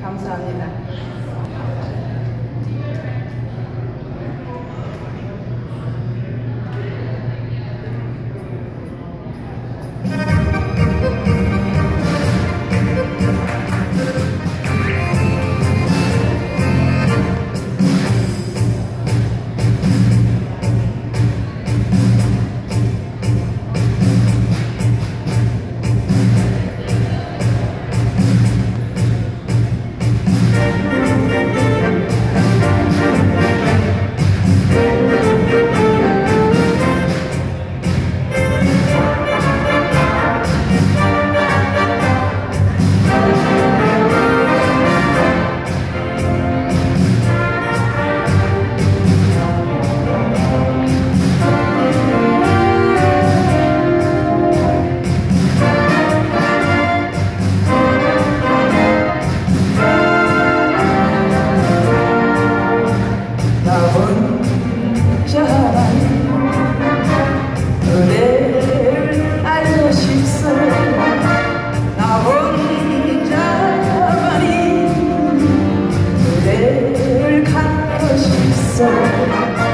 Comes down like that. Música